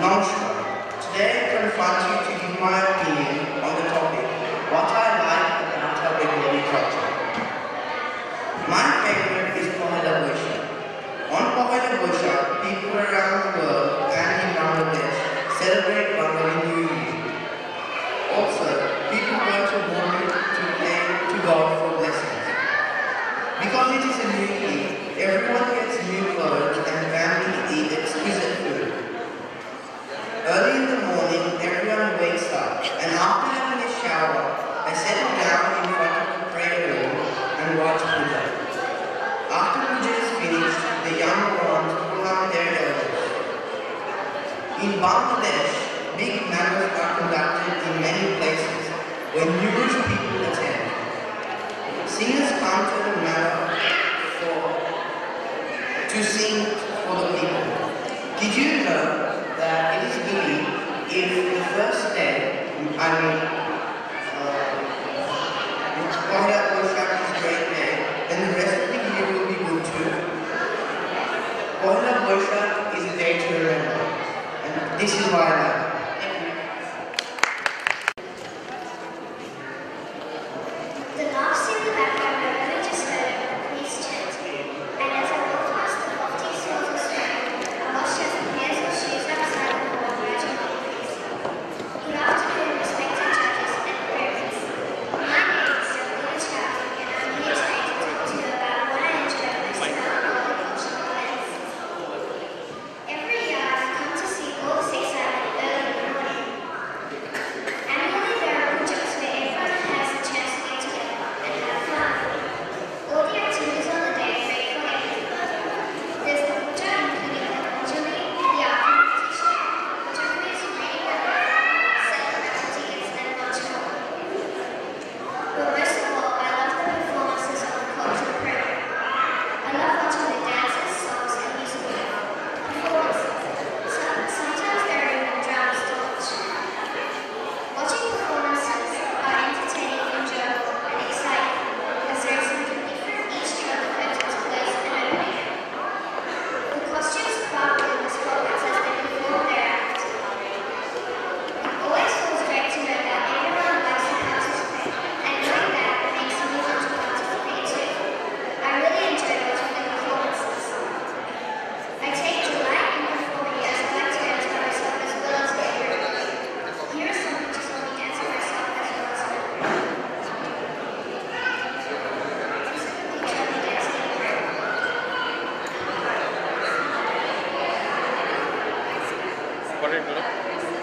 non-sure. Today I confront you to give my opinion on the topic, what I like about Hungarian culture. My favorite is Pohela Boishakh. On Pohela Boishakh, people around the world and in Bangladesh celebrate our New Year. Also, people go to Bali to pray to God for and after having a shower, I settled down in front of the prayer room and watched Buddha. After Buddha is finished, the young ones pull out their elders. In Bangladesh, big matters are conducted in many places where numerous people attend. Singers come to the manor for, to sing for the people. Did you know Correcto.